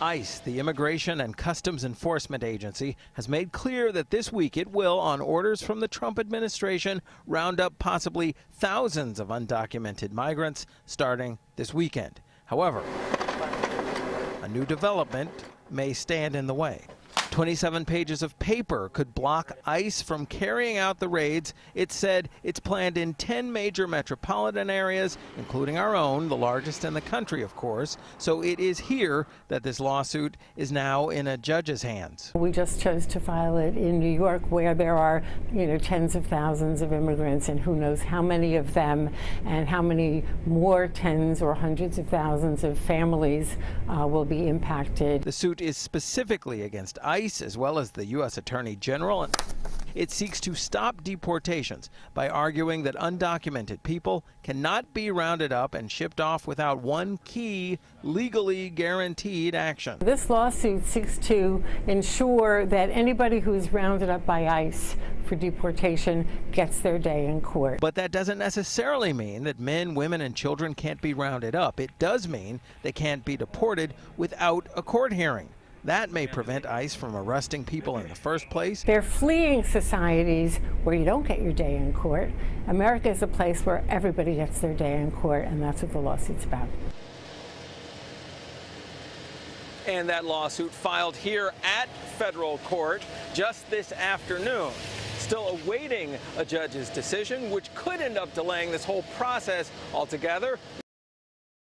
ICE, the Immigration and Customs Enforcement Agency, has made clear that this week it will, on orders from the Trump administration, round up possibly thousands of undocumented migrants starting this weekend. However, a new development may stand in the way. 27 pages of paper could block ICE from carrying out the raids. It said it's planned in 10 major metropolitan areas, including our own, the largest in the country, of course. So it is here that this lawsuit is now in a judge's hands. We just chose to file it in New York, where there are, you know, tens of thousands of immigrants, and who knows how many of them, and how many more tens or hundreds of thousands of families uh, will be impacted. The suit is specifically against ICE as well as the U.S. Attorney General. It seeks to stop deportations by arguing that undocumented people cannot be rounded up and shipped off without one key legally guaranteed action. This lawsuit seeks to ensure that anybody who is rounded up by ICE for deportation gets their day in court. But that doesn't necessarily mean that men, women, and children can't be rounded up. It does mean they can't be deported without a court hearing. That may prevent ICE from arresting people in the first place. They're fleeing societies where you don't get your day in court. America is a place where everybody gets their day in court, and that's what the lawsuit's about. And that lawsuit filed here at federal court just this afternoon. Still awaiting a judge's decision, which could end up delaying this whole process altogether.